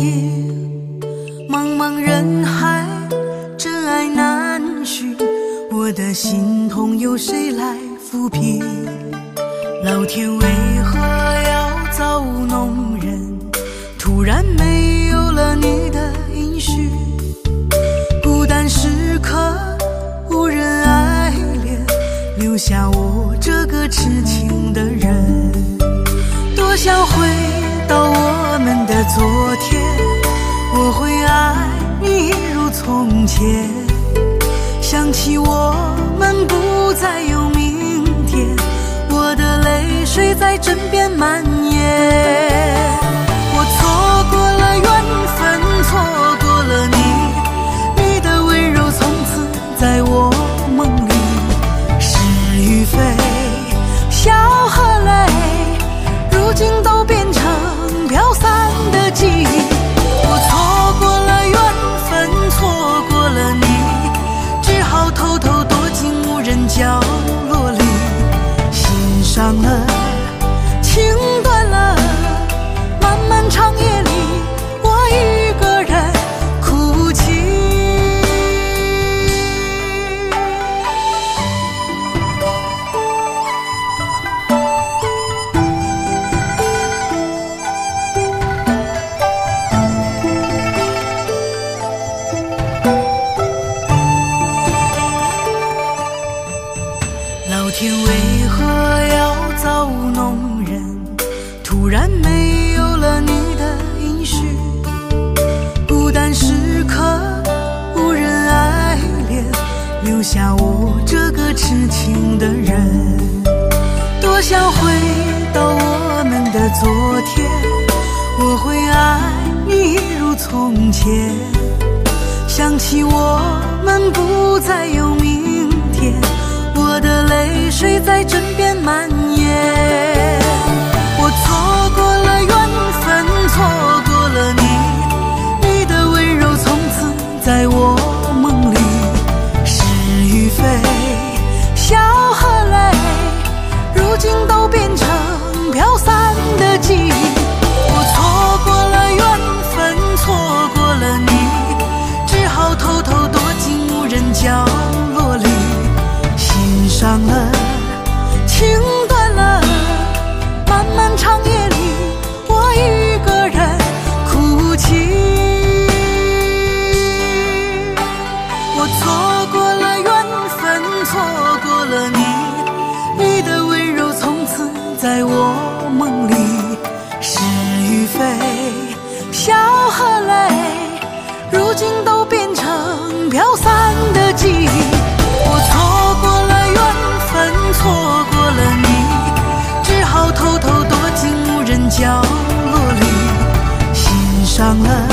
夜，茫茫人海，真爱难寻，我的心痛由谁来抚平？老天为何要造弄人？突然没有了你的音讯，孤单时刻无人爱怜，留下我这个痴情的人。多想回到我。们的昨天，我会爱你一如从前。想起我们不再有明天，我的泪水在枕边蔓延。我错过了缘分，错过了你，你的温柔从此在我梦里。是与非，笑角落里，欣赏了，天为何要造弄人？突然没有了你的音讯，孤单时刻无人爱怜，留下我这个痴情的人。多想回到我们的昨天，我会爱你一如从前。想起我们不再有枕边蔓我错过了缘分错过了你你的温柔从此在我梦里是与非笑和泪如今都变成飘散的记忆我错过了缘分错过了你只好偷偷躲进无人角落里心伤了